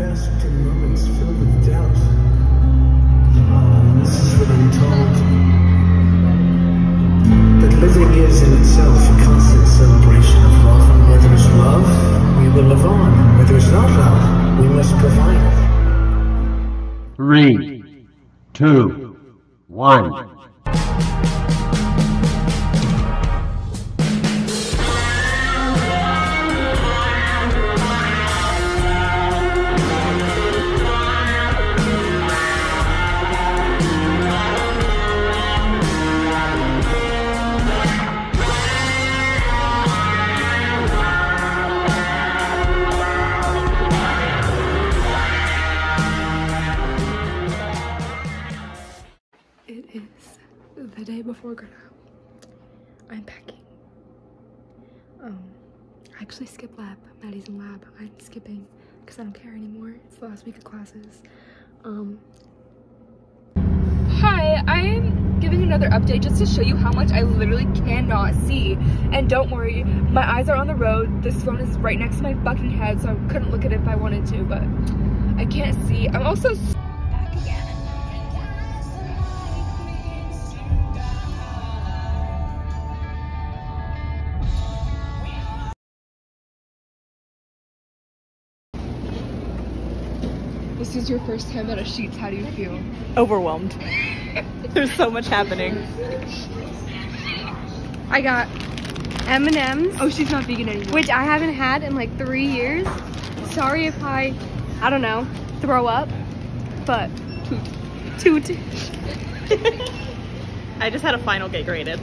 basked in moments filled with doubt. This is what I'm told. That living is in itself a constant celebration of love, and where there is love, we will live on. Where there is not love, we must provide. Three, two, one. The day before Grana. I'm packing. Um, I actually skipped lab. Maddie's in lab. I'm skipping because I don't care anymore. It's the last week of classes. Um. Hi, I'm giving another update just to show you how much I literally cannot see. And don't worry, my eyes are on the road. This phone is right next to my fucking head, so I couldn't look at it if I wanted to, but I can't see. I'm also Your first time at a Sheetz. How do you feel? Overwhelmed. There's so much happening. I got M&M's, Oh, she's not vegan anymore. which I haven't had in like three years. Sorry if I, I don't know, throw up, but toot. Toot. I just had a final get graded.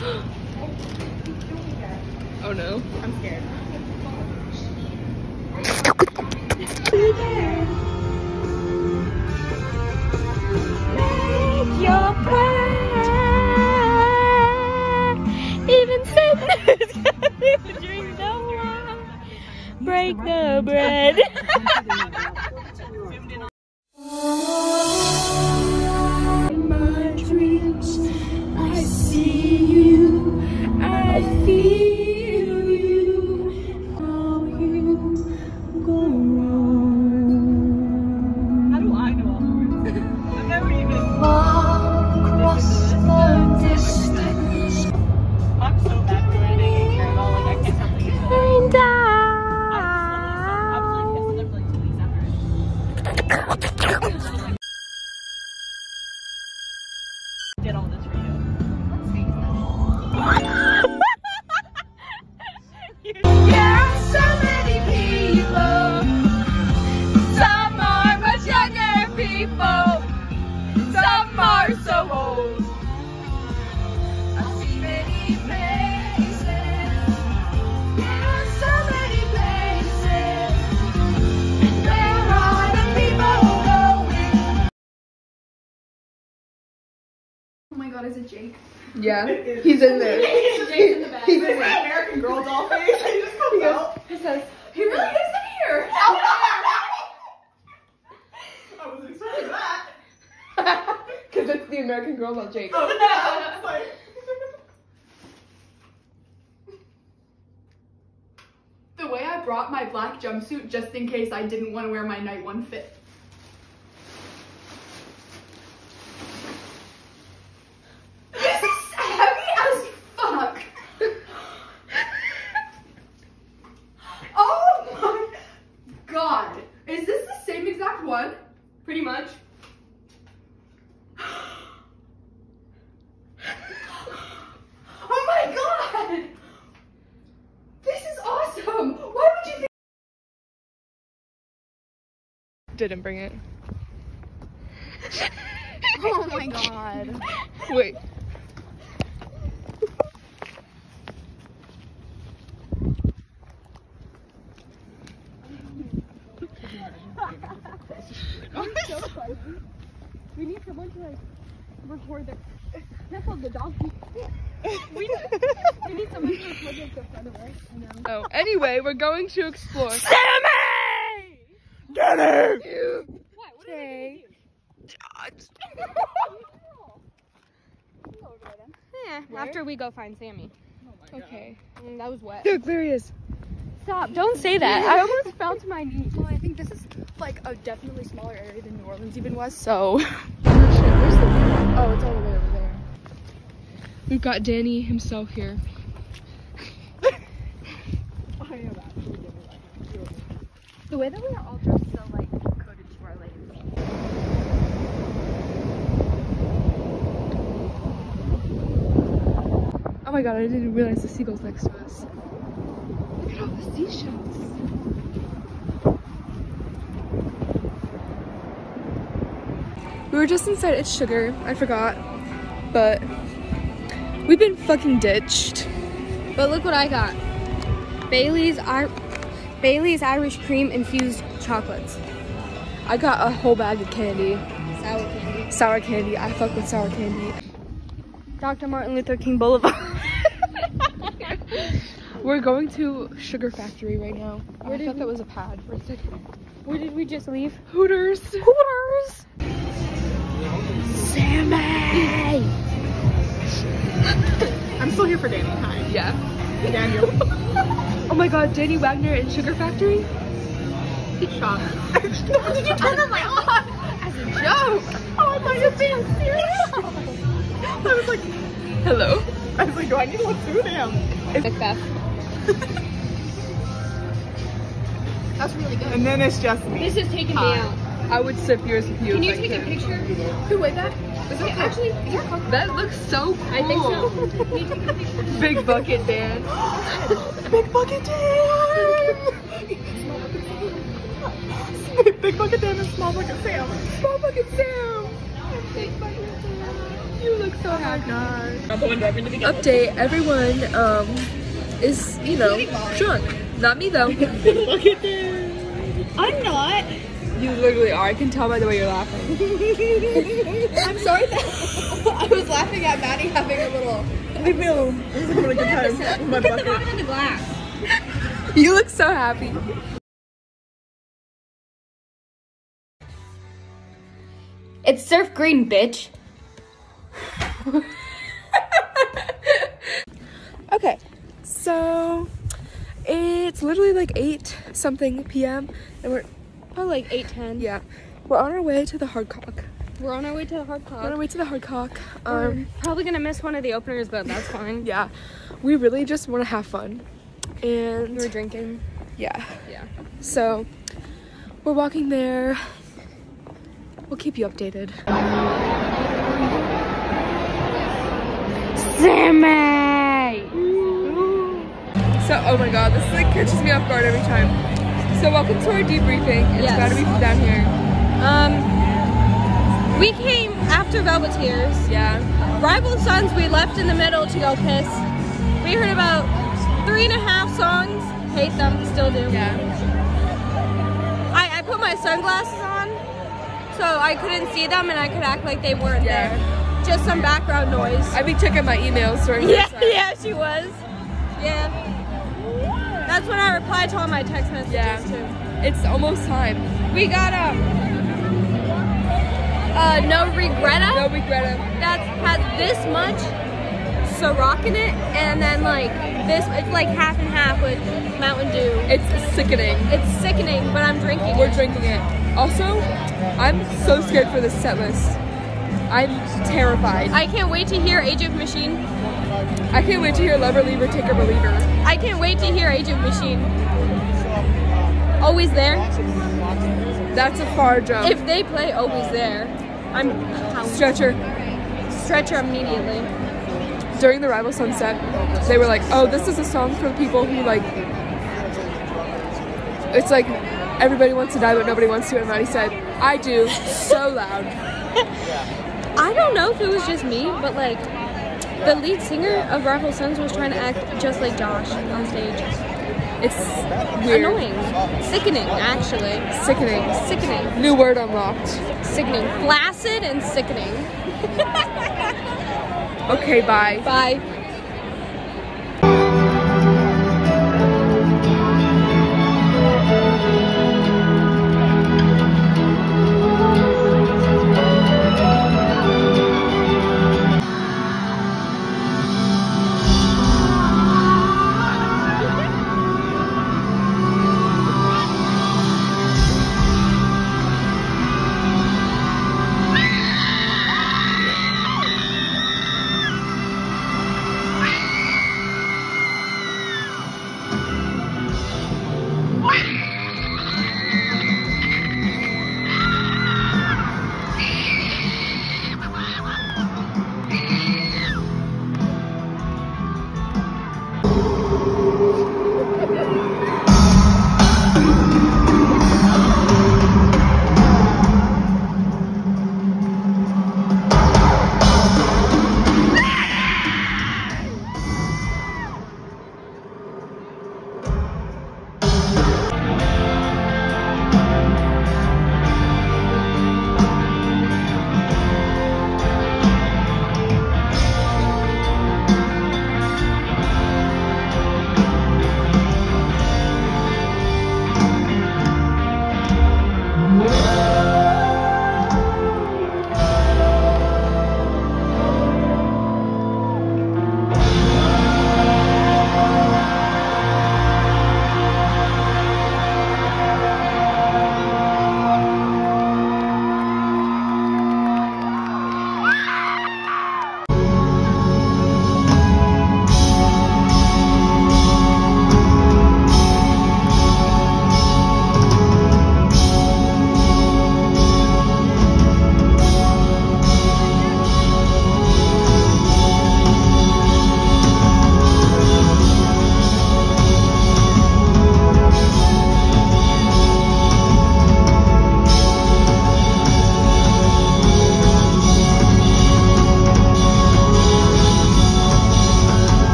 Oh no. I'm scared. Your prayer, even sinners drink the wine, break the bread. god, is it Jake? Yeah, he's in there. He's in the back. He's in that American Girl doll face. He just comes out. He says, He really is in here. I wasn't expecting that. because it's the American Girl, not Jake. Oh, yeah. Like- The way I brought my black jumpsuit just in case I didn't want to wear my night one fit. This is heavy as fuck. oh my god. Is this the same exact one? Pretty much. Oh my god! This is awesome! Why would you think? Didn't bring it. Oh my god. Wait. We need someone to like record the. Careful of the dog. we, we need someone to record like the front of us. Oh, anyway, we're going to explore. Sammy! Get him! What? What did I Yeah, after we go find Sammy. Okay. Mm, that was wet. Look, there he is. Stop! Don't say that. I almost fell to my knees. Well, I think this is like a definitely smaller area than New Orleans even was. So. Where's the? Oh, it's all the way over there. We've got Danny himself here. The way that we are all dressed so like coded to our lanes. Oh my god, I didn't realize the seagulls next to us. Look at all the seashells. We were just inside It's Sugar, I forgot. But we've been fucking ditched. But look what I got. Bailey's Ir- Bailey's Irish cream infused chocolates. I got a whole bag of candy. Sour candy. Sour candy. I fuck with sour candy. Dr. Martin Luther King Boulevard. We're going to Sugar Factory right now. Where I thought we- that was a pad. Where's it? Where did we just leave? Hooters. Hooters. I'm still here for Danny. Hi. Yeah. Daniel. Oh my god, Danny Wagner and Sugar Factory? Shock. Did you turn on my on? As a joke. Oh, I thought you were being serious. I was like, Hello. I was like, do I need to look through them? Macbeth. That's really good. And then it's just me. This is taking Hi. me out. I would sip yours with you. Can you take a picture? Who way back? Is actually? Is your phone? That looks so cool. I think so. Can you take a picture? Big bucket Dan. Big bucket Dan. Big bucket Dan and small bucket Sam. Small bucket Sam. Big bucket Sam. You look so happy. Update, everyone um is, you know, drunk. Not me though. Big bucket Dan. I'm not. you literally are. I can tell by the way you're laughing. I'm sorry that I was laughing at Maddie having a little. Leave me alone. I'm having a good time with my Put the bottom in the glass. You look so happy. It's surf green, bitch. Okay, so it's literally like 8 something p.m. and we're, Probably like 8:10. yeah, we're on our way to the Hard Cock. We're on our way to the hard We're on our cock. way to the Hard Cock. We're Um, probably gonna miss one of the openers, but that's fine. yeah, we really just want to have fun. And we're drinking. yeah, Yeah. so we're walking there. We'll keep you updated. Sammy! So, oh my god, this like catches me off guard every time. So, welcome to our debriefing. It's Yes. gotta be down here. Um, we came after Velvet Tears. Yeah. Rival Sons, we left in the middle to go piss. We heard about three and a half songs. Hate them, still do. Yeah. I, I put my sunglasses on so I couldn't see them and I could act like they weren't Yeah. there. Just some background noise. I'd be checking my emails during yeah, yeah, she was. Yeah. That's when I reply to all my text messages Yeah. too. It's almost time. We got um uh no regretta. No regret. that has this much Ciroc in it, and then like this, it's like half and half with Mountain Dew. It's sickening. It's sickening, but I'm drinking. We're it. drinking it. Also, I'm so scared for this set list. I'm terrified. I can't wait to hear Age of Machine. I can't wait to hear Lover Leaver Take a Believer. I can't wait to hear Agent Machine. Always there. That's a far jump. If they play Always There, I'm Stretcher. stretcher immediately. During the Rival Sunset, they were like, oh, this is a song for people who like. It's like everybody wants to die, but nobody wants to. And Maddie said, I do, so loud. I don't know if it was just me, but like the lead singer of Rival Sons was trying to act just like Josh on stage. It's weird. Annoying. Sickening, actually. Sickening. Sickening. New word unlocked. Sickening. Flaccid and sickening. Okay, bye. Bye.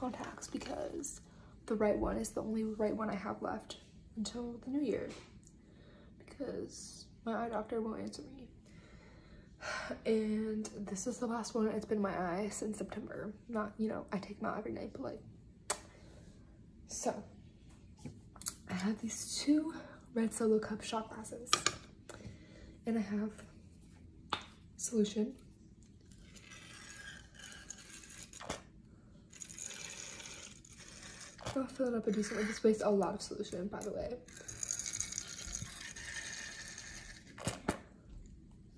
Contacts because the right one is the only right one I have left until the new year because my eye doctor won't answer me. And this is the last one. It's been my eye since September. Not, you know, I take them out every night, but like, so I have these two red solo cup shot glasses and I have solution. I'll fill it up a decent. This wastes a lot of solution, by the way.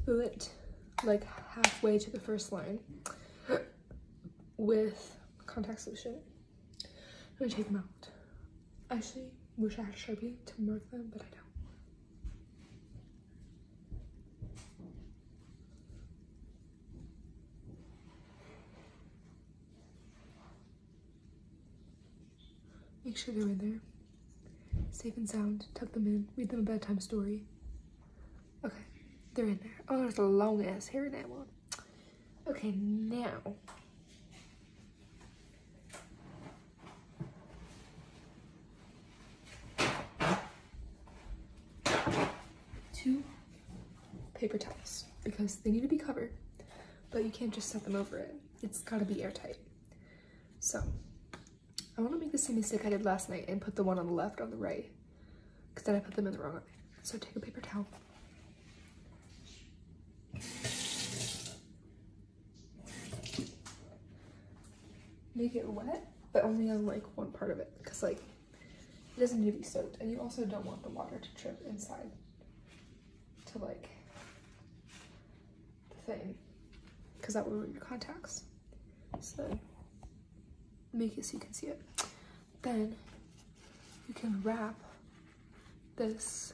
Fill it like halfway to the first line with contact solution. I'm gonna take them out. Actually, wish I had a Sharpie to mark them, but I don't. Make sure they're in there. Safe and sound. Tuck them in. Read them a bedtime story. Okay, they're in there. Oh, there's a long ass hair in that one. Okay, now. Two paper towels because they need to be covered, but you can't just set them over it. It's gotta be airtight. So, I want to make the same mistake I did last night and put the one on the left on the right because then I put them in the wrong way. So take a paper towel. Make it wet, but only on like one part of it because like it doesn't need to be soaked and you also don't want the water to trip inside to like the thing because that will ruin your contacts. So make it so you can see it. Then you can wrap this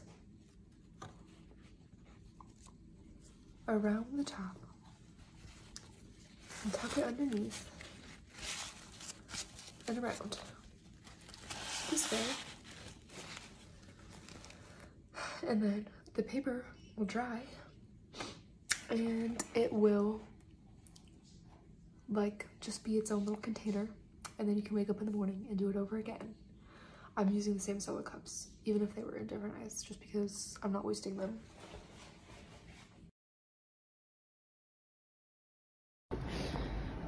around the top and tuck it underneath and around this way. and then the paper will dry and it will like just be its own little container and then you can wake up in the morning and do it over again. I'm using the same solo cups even if they were in different eyes just because I'm not wasting them.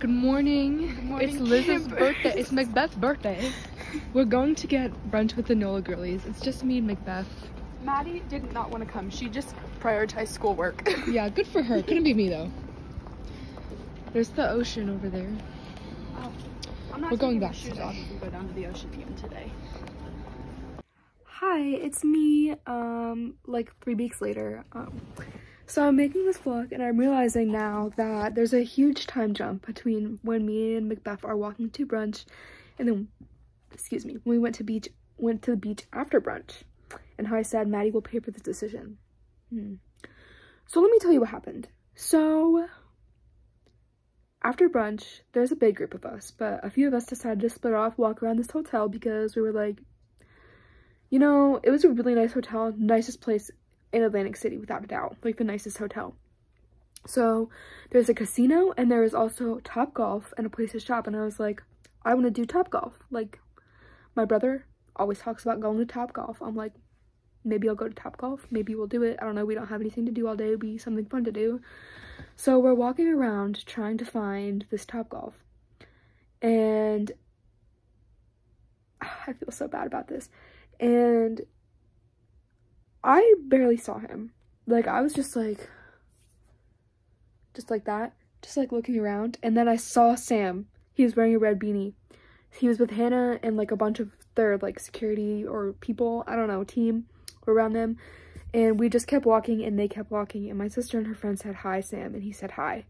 Good morning. It's Liz's birthday. It's Macbeth's birthday. We're going to get brunch with the NOLA girlies. It's just me and Macbeth. Maddie did not want to come. She just prioritized schoolwork. Yeah, good for her. Couldn't be me though. There's the ocean over there. Oh. I'm not We're going back shoes off if we go down to the ocean again today. Hi, it's me. Um, like three weeks later. Um, so I'm making this vlog, and I'm realizing now that there's a huge time jump between when me and Macbeth are walking to brunch, and then, excuse me, when we went to beach, went to the beach after brunch, and how I said Maddie will pay for this decision. Hmm. So let me tell you what happened. So after brunch, there's a big group of us, but a few of us decided to split off, walk around this hotel because we were like, you know, it was a really nice hotel, nicest place in Atlantic City, without a doubt, like the nicest hotel. So there's a casino and there is also Top Golf and a place to shop. And I was like, I want to do Top Golf. Like my brother always talks about going to Top Golf. I'm like, maybe I'll go to Top Golf. Maybe we'll do it. I don't know. We don't have anything to do all day. It'd be something fun to do. So we're walking around trying to find this Top Golf. And I feel so bad about this. And I barely saw him. Like, I was just like, just like that, just like looking around. And then I saw Sam. He was wearing a red beanie. He was with Hannah and like a bunch of their like security or people, I don't know, team around them. And we just kept walking and they kept walking. And my sister and her friend said, Hi, Sam. And he said, Hi.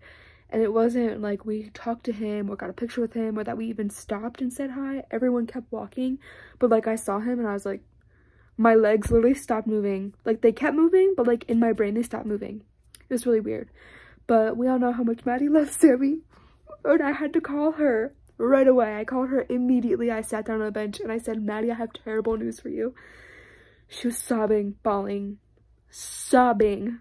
And it wasn't like we talked to him or got a picture with him or that we even stopped and said hi. Everyone kept walking. But like I saw him and I was like, my legs literally stopped moving. Like they kept moving, but like in my brain they stopped moving. It was really weird. But we all know how much Maddie loves Sammy. And I had to call her right away. I called her immediately. I sat down on the bench and I said, Maddie, I have terrible news for you. She was sobbing, bawling, sobbing.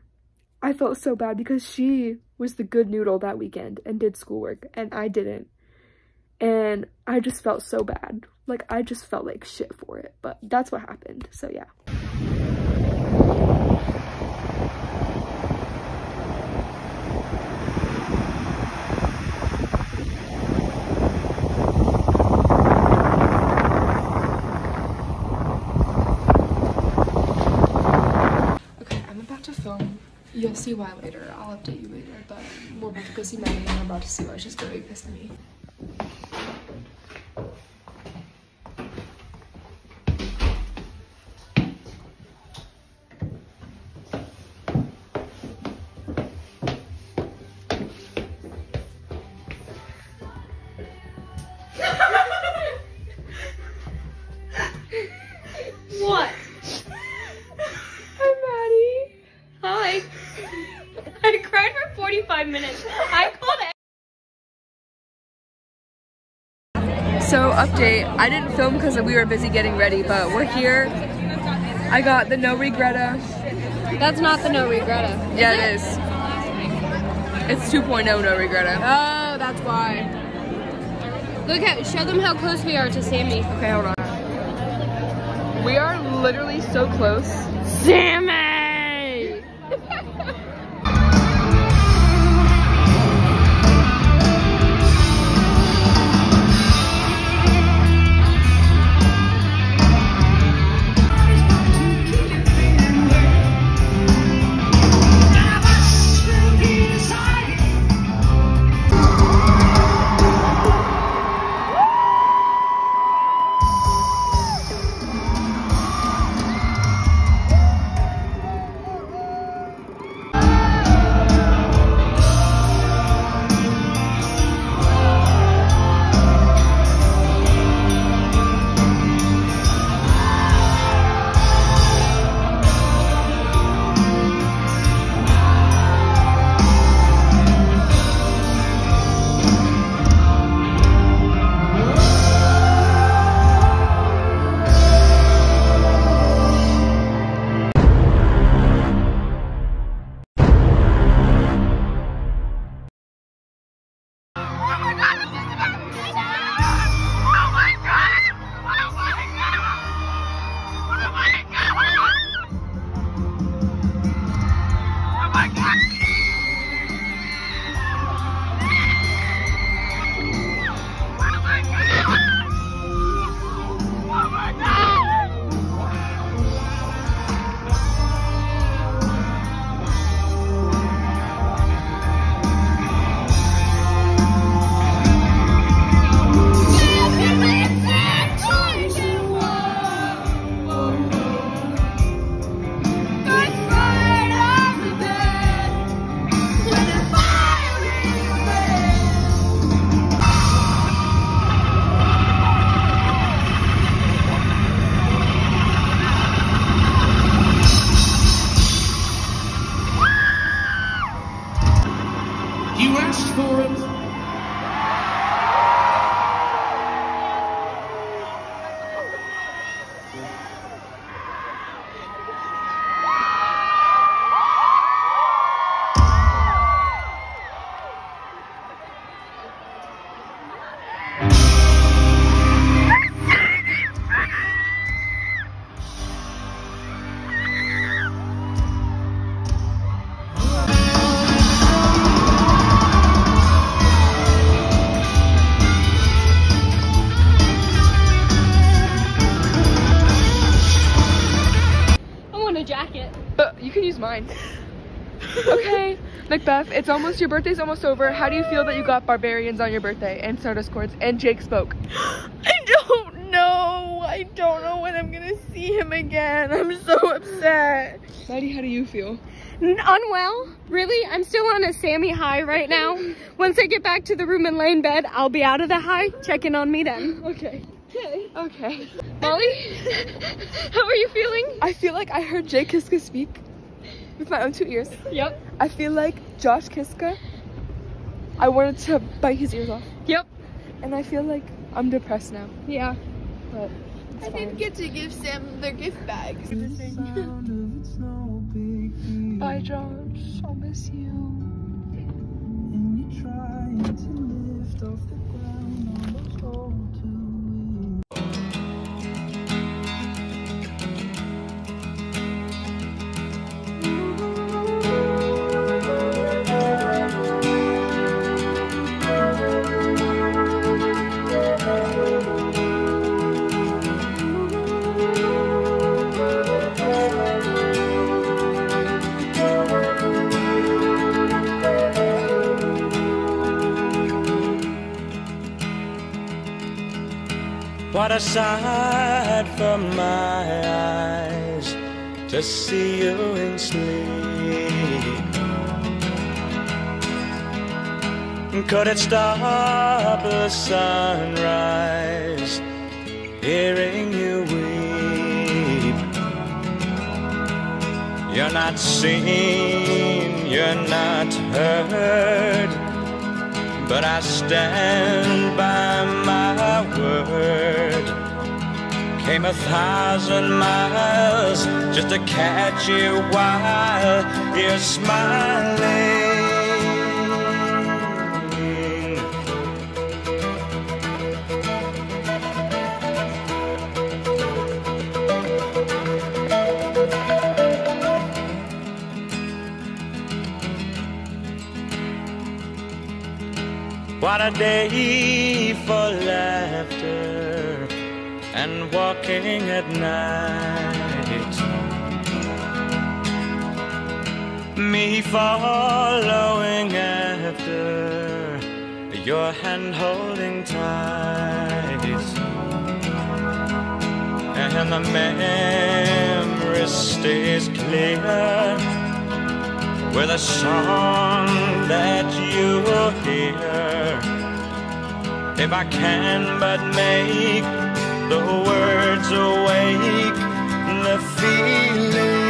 I felt so bad because she was the good noodle that weekend and did schoolwork and I didn't. And I just felt so bad. Like I just felt like shit for it. But that's what happened. So yeah. Okay, I'm about to film. You'll see why later. I'll update you later. But we're about to go see Maddie and I'm about to see why she's very pissed at me. What? For 45 minutes. I called it. So update, I didn't film because we were busy getting ready, but we're here. I got the no regretta. That's not the no regretta. Yeah, it is. It's 2.0 no regretta. Oh, that's why. Look at, show them how close we are to Sammy. Okay, hold on. We are literally so close. Sammy! Mine. okay, Macbeth, it's almost your birthday's almost over. How do you feel that you got barbarians on your birthday and so does Cords and Jake spoke? I don't know. I don't know when I'm gonna see him again. I'm so upset. Maddie, how do you feel? N- unwell? Really? I'm still on a Sammy high right now. Once I get back to the room and lay in bed, I'll be out of the high. Check in on me then. Okay. Okay. Okay. Molly, How are you feeling? I feel like I heard Jake Kiszka speak with my own two ears. Yep. I feel like Josh Kiszka, I wanted to bite his ears off. Yep. And I feel like I'm depressed now, Yeah. but it's I fine. didn't get to give Sam their gift bags. Bye, Josh. I'll miss you. What a sight for my eyes to see you in sleep. Could it stop the sunrise, hearing you weep? You're not seen, you're not heard. But I stand by my word. Came a thousand miles just to catch you while you're smiling. What a day for laughter and walking at night. Me following after your hand holding tight. And the memory stays clear with a song that you will hear if I can but make the words awake, the feeling.